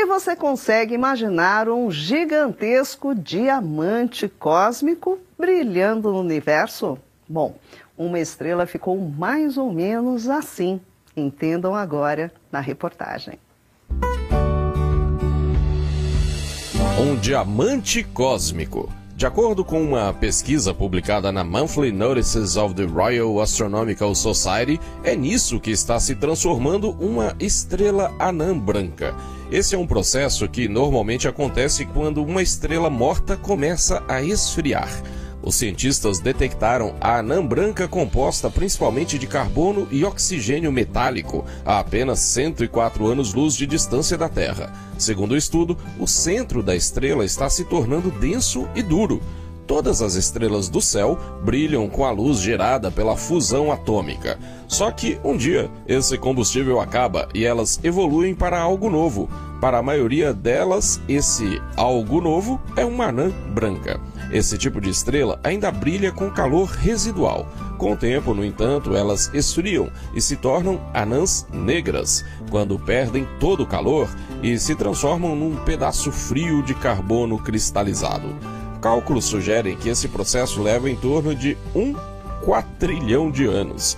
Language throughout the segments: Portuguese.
E você consegue imaginar um gigantesco diamante cósmico brilhando no universo? Bom, uma estrela ficou mais ou menos assim. Entendam agora na reportagem. Um diamante cósmico. De acordo com uma pesquisa publicada na Monthly Notices of the Royal Astronomical Society, é nisso que está se transformando uma estrela anã branca. Esse é um processo que normalmente acontece quando uma estrela morta começa a esfriar. Os cientistas detectaram a anã branca composta principalmente de carbono e oxigênio metálico a apenas 104 anos-luz de distância da Terra. Segundo o estudo, o centro da estrela está se tornando denso e duro. Todas as estrelas do céu brilham com a luz gerada pela fusão atômica. Só que um dia esse combustível acaba e elas evoluem para algo novo. Para a maioria delas, esse algo novo é uma anã branca. Esse tipo de estrela ainda brilha com calor residual. Com o tempo, no entanto, elas esfriam e se tornam anãs negras, quando perdem todo o calor e se transformam num pedaço frio de carbono cristalizado. Cálculos sugerem que esse processo leva em torno de um quatrilhão de anos.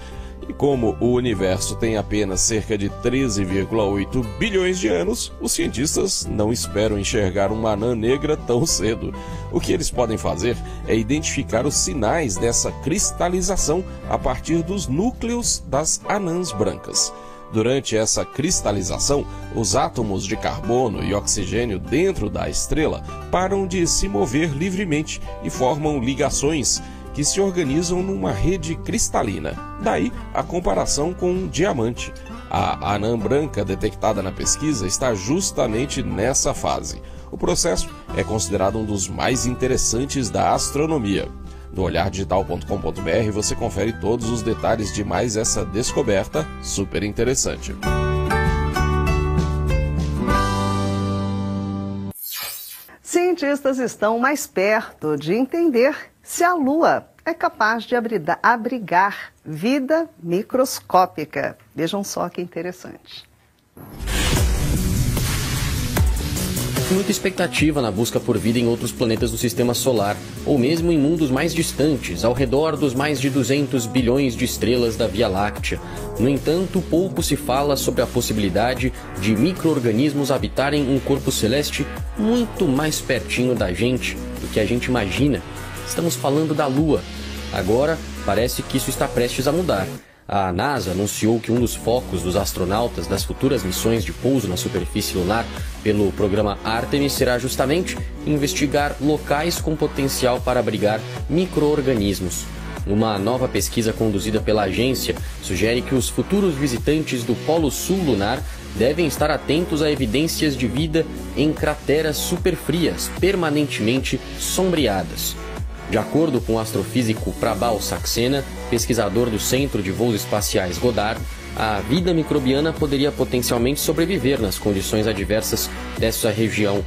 E como o universo tem apenas cerca de 13,8 bilhões de anos, os cientistas não esperam enxergar uma anã negra tão cedo. O que eles podem fazer é identificar os sinais dessa cristalização a partir dos núcleos das anãs brancas. Durante essa cristalização, os átomos de carbono e oxigênio dentro da estrela param de se mover livremente e formam ligações que se organizam numa rede cristalina. Daí a comparação com um diamante. A anã branca detectada na pesquisa está justamente nessa fase. O processo é considerado um dos mais interessantes da astronomia. No olhardigital.com.br você confere todos os detalhes de mais essa descoberta super interessante. Cientistas estão mais perto de entender se a Lua é capaz de abrigar vida microscópica. Vejam só que interessante. Muita expectativa na busca por vida em outros planetas do sistema solar, ou mesmo em mundos mais distantes, ao redor dos mais de 200 bilhões de estrelas da Via Láctea. No entanto, pouco se fala sobre a possibilidade de micro-organismos habitarem um corpo celeste muito mais pertinho da gente do que a gente imagina Estamos falando da Lua. Agora, parece que isso está prestes a mudar. A NASA anunciou que um dos focos dos astronautas das futuras missões de pouso na superfície lunar pelo programa Artemis será justamente investigar locais com potencial para abrigar micro-organismos. Uma nova pesquisa conduzida pela agência sugere que os futuros visitantes do Polo Sul lunar devem estar atentos a evidências de vida em crateras superfrias permanentemente sombreadas. De acordo com o astrofísico Prabal Saxena, pesquisador do Centro de Voos Espaciais Goddard, a vida microbiana poderia potencialmente sobreviver nas condições adversas dessa região.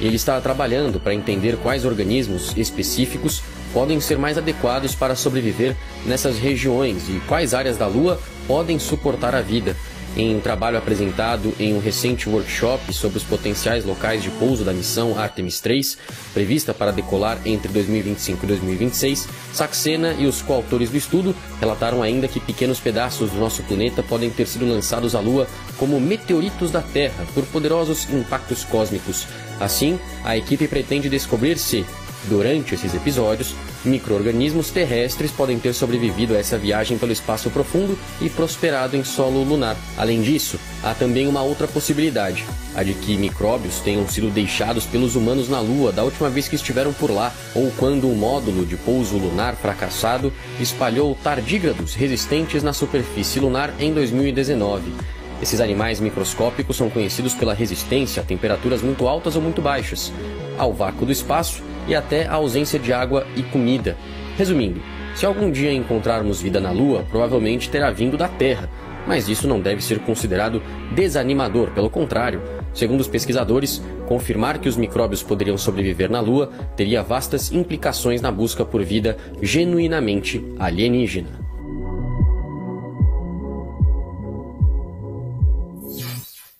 Ele está trabalhando para entender quais organismos específicos podem ser mais adequados para sobreviver nessas regiões e quais áreas da Lua podem suportar a vida em um trabalho apresentado em um recente workshop sobre os potenciais locais de pouso da missão Artemis 3, prevista para decolar entre 2025 e 2026, Saxena e os coautores do estudo relataram ainda que pequenos pedaços do nosso planeta podem ter sido lançados à Lua como meteoritos da Terra por poderosos impactos cósmicos. Assim, a equipe pretende descobrir se, durante esses episódios, Microorganismos terrestres podem ter sobrevivido a essa viagem pelo espaço profundo e prosperado em solo lunar. Além disso, há também uma outra possibilidade, a de que micróbios tenham sido deixados pelos humanos na Lua da última vez que estiveram por lá, ou quando o módulo de pouso lunar fracassado espalhou tardígrados resistentes na superfície lunar em 2019. Esses animais microscópicos são conhecidos pela resistência a temperaturas muito altas ou muito baixas, ao vácuo do espaço e até a ausência de água e comida. Resumindo, se algum dia encontrarmos vida na Lua, provavelmente terá vindo da Terra, mas isso não deve ser considerado desanimador, pelo contrário. Segundo os pesquisadores, confirmar que os micróbios poderiam sobreviver na Lua teria vastas implicações na busca por vida genuinamente alienígena.